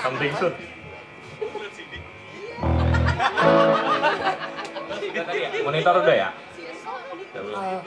Something soon. Monitor udah ya? Belum?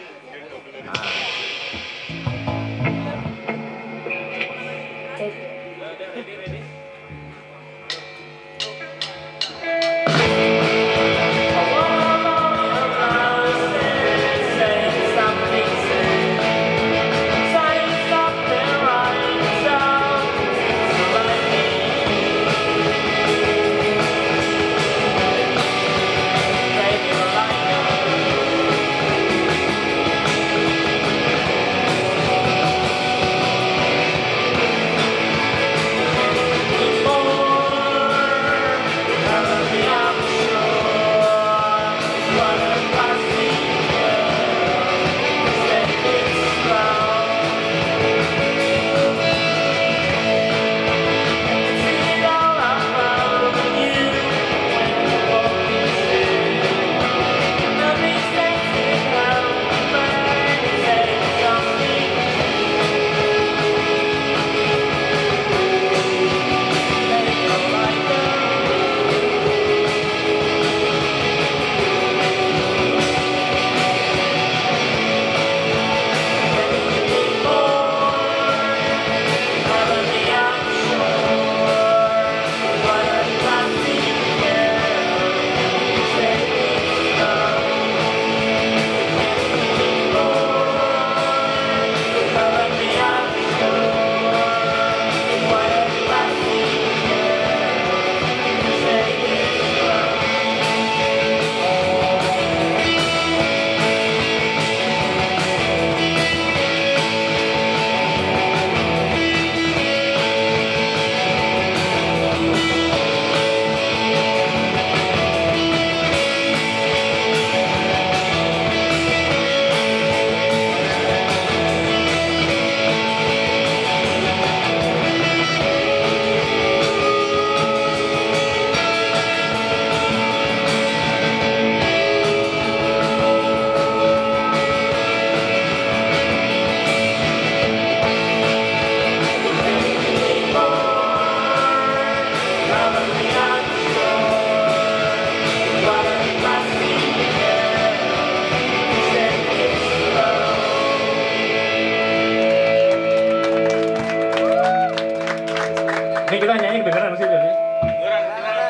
Ini kita nyanyi dengeran sih tadi.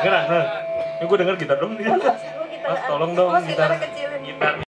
Dengeran, bener. Ini gue denger gitar dong. Mas tolong dong Oh, gitar. Gitar